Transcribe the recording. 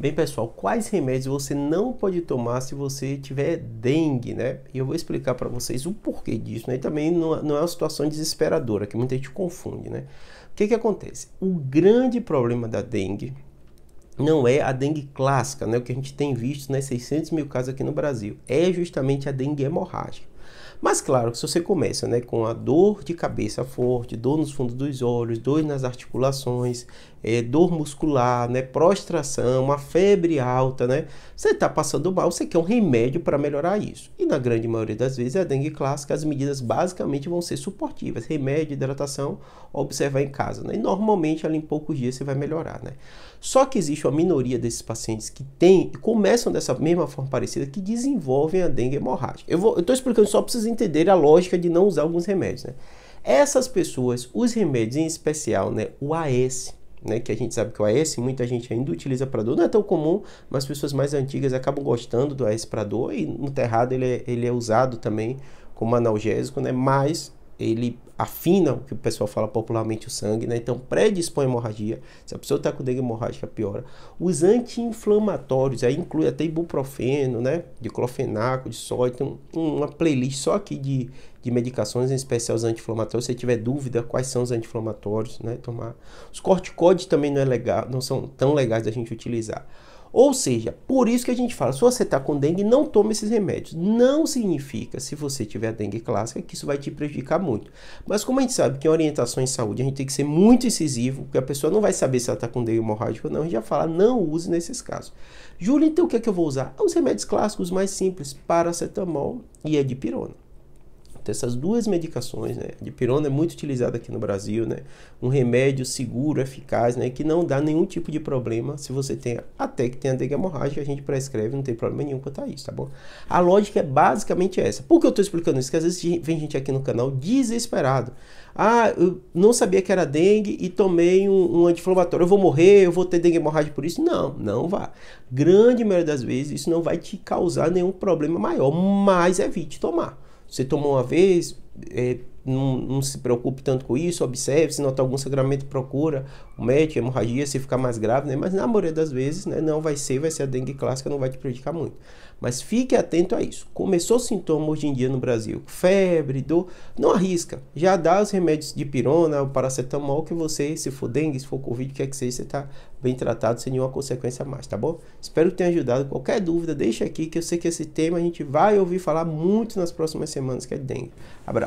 Bem, pessoal, quais remédios você não pode tomar se você tiver dengue, né? E eu vou explicar para vocês o porquê disso, né? E também não, é uma situação desesperadora, que muita gente confunde, né? O que que acontece? O grande problema da dengue não é a dengue clássica, né? O que a gente tem visto, né? 600 mil casos aqui no Brasil. É justamente a dengue hemorrágica. Mas claro que se você começa né, com a dor de cabeça forte, dor nos fundos dos olhos, dor nas articulações, é, dor muscular, né, prostração, uma febre alta, né, você está passando mal, você quer um remédio para melhorar isso. E na grande maioria das vezes, a dengue clássica, as medidas basicamente vão ser suportivas, remédio, hidratação, observar em casa. Né, e normalmente ali em poucos dias você vai melhorar. Né. Só que existe uma minoria desses pacientes que tem e começam dessa mesma forma parecida que desenvolvem a dengue hemorrágica. Eu estou explicando só para vocês entenderem a lógica de não usar alguns remédios. Né? Essas pessoas, os remédios em especial, né, o AS, né, que a gente sabe que o AS muita gente ainda utiliza para dor, não é tão comum, mas pessoas mais antigas acabam gostando do AS para dor e no terrado ele é, ele é usado também como analgésico, né, mas ele afina o que o pessoal fala popularmente o sangue, né? Então predispõe a hemorragia. Se a pessoa está com dengue hemorrágica, piora. Os anti-inflamatórios, aí inclui até ibuprofeno, né? De clofenaco, de sódio, tem uma playlist só aqui de, de medicações, em especial os anti-inflamatórios. Se tiver dúvida quais são os anti-inflamatórios, né? Tomar. Os corticóides também não é legal, não são tão legais da gente utilizar. Ou seja, por isso que a gente fala, se você está com dengue, não tome esses remédios. Não significa, se você tiver dengue clássica, que isso vai te prejudicar muito. Mas como a gente sabe que em orientação em saúde a gente tem que ser muito incisivo, porque a pessoa não vai saber se ela está com dengue hemorrágico ou não, a gente já fala, não use nesses casos. Júlio, então o que é que eu vou usar? Os remédios clássicos mais simples, paracetamol e edipirona. Essas duas medicações, né? A dipirona é muito utilizada aqui no Brasil, né? Um remédio seguro, eficaz, né? Que não dá nenhum tipo de problema se você tem, até que tenha dengue hemorrágica, a gente prescreve, não tem problema nenhum quanto a isso, tá bom? A lógica é basicamente essa. Por que eu tô explicando isso? Porque às vezes vem gente aqui no canal desesperado. Ah, eu não sabia que era dengue e tomei um, um anti-inflamatório. Eu vou morrer, eu vou ter dengue hemorrágica por isso? Não, não vá. Grande maioria das vezes isso não vai te causar nenhum problema maior, mas evite tomar. Você tomou uma vez, é, não, não, se preocupe tanto com isso, observe, se notar algum sangramento, procura o médico, hemorragia, se ficar mais grave, né? Mas na maioria das vezes, né, não vai ser, vai ser a dengue clássica, não vai te prejudicar muito. Mas fique atento a isso. Começou sintoma hoje em dia no Brasil, febre, dor, não arrisca. Já dá os remédios de pirona, o paracetamol que você, se for dengue, se for covid, o que é que seja, você está bem tratado sem nenhuma consequência mais, tá bom? Espero que tenha ajudado. Qualquer dúvida, deixa aqui que eu sei que esse tema a gente vai ouvir falar muito nas próximas semanas, que é dengue. Abraço.